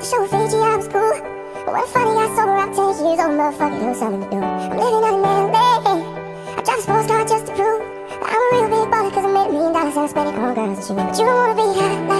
To show Fiji I was cool. But when funny finally sober, up 10 years old, motherfucker, knows something to do. I'm living on a day. I drive a sports car just to prove that I'm a real big baller, cause I made a million dollars and I spent it on girls and shit. But you don't wanna be high like.